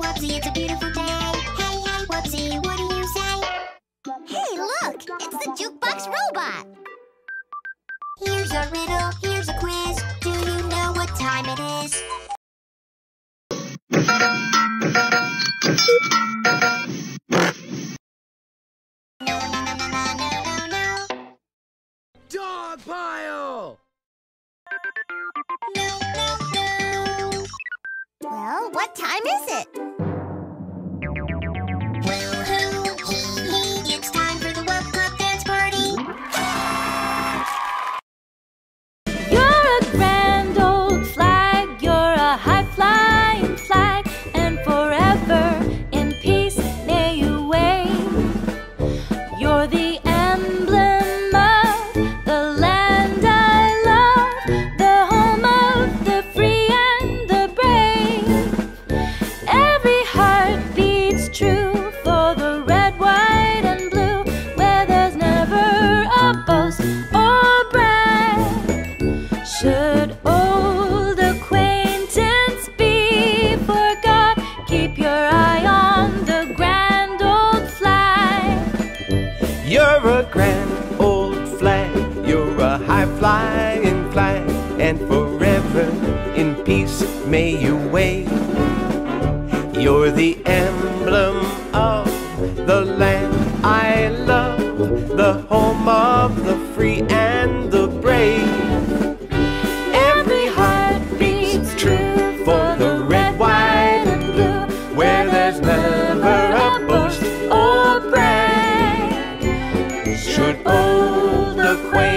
whoopsie, it's a beautiful day. Hey, hey, whoopsie, what do you say? Hey, look! It's the jukebox robot! Here's a riddle, here's a quiz. Do you know what time it is? Well, what time is it? Should old acquaintance be forgot, keep your eye on the grand old flag. You're a grand old flag. You're a high flying flag. And forever in peace may you wave. You're the emblem of the land I love, the land there's never a boast or brag. Should old acquaintance